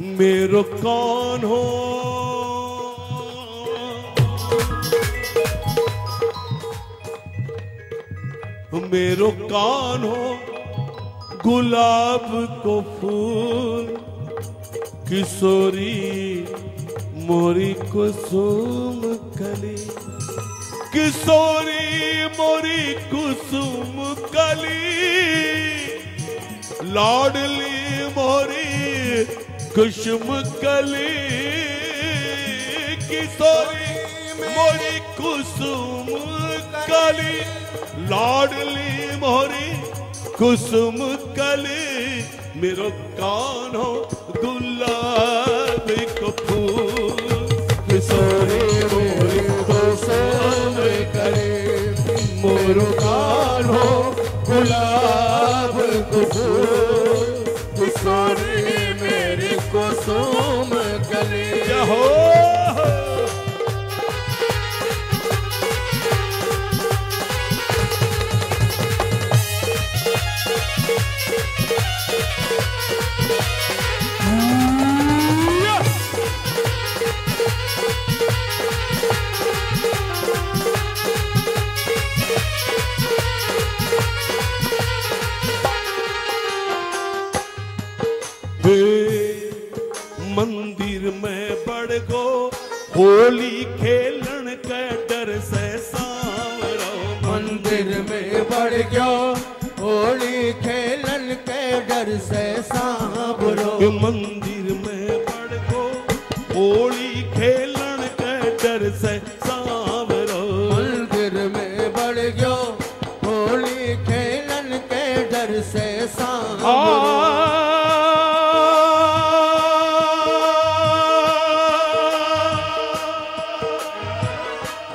मेरो कौन हो। मेरो कौन हो। गुलाब को फूल, किशोरी मोरी कुसुम कली। किशोरी मोरी कुसुम कली। लाडली कुसुम कली किशोरी मोरी कुसुम कली। लाडली मोरी कुसुम कली। मेरो कानो गुलाब को फूल। मोरी कुसुम कली। मोरो कानो गुलाब मेरी कुसुम हो। वे मंदिर में बढ़ गो होली खेलन के डर से सांवरो मंदिर में बढ़ गया होली खेलन के डर से सांभरो के मंदिर में बढ़ गो होली खेलन के डर से सांवरो मंदिर में बढ़ गया होली खेलन के डर से सांभरो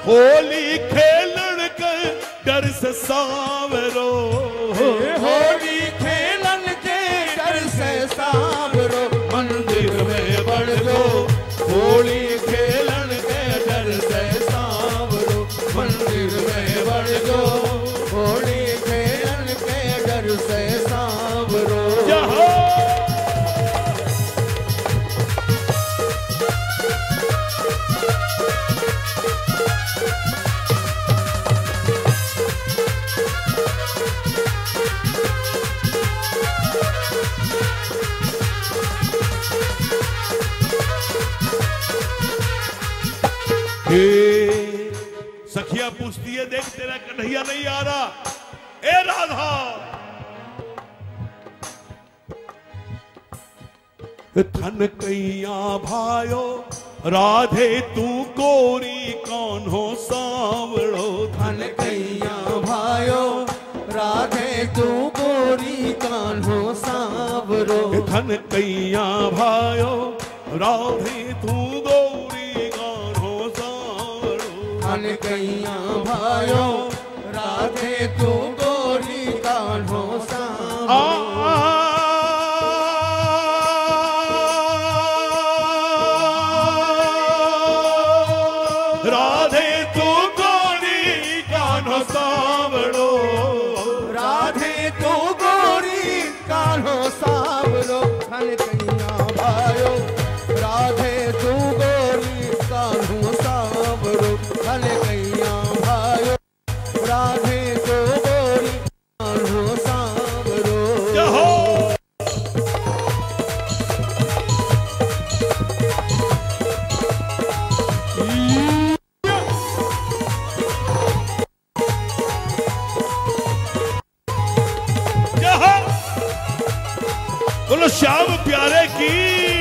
होली खेलन कर डर से सांवरो। हे सखिया पूछती है देख तेरा कन्हैया नहीं आ रहा। ए राधा। थन कैया भायो राधे तू कोरी कौन हो सावड़ो? धन कैया भायो राधे तू गोरी कान्हो सांवरो धन कैया भायो राधे तू कौन हो धन कैया भायो राधे तू गोरी कान्हो सा राधे तू गोरी कान्हो सावड़ो शाम प्यारे की।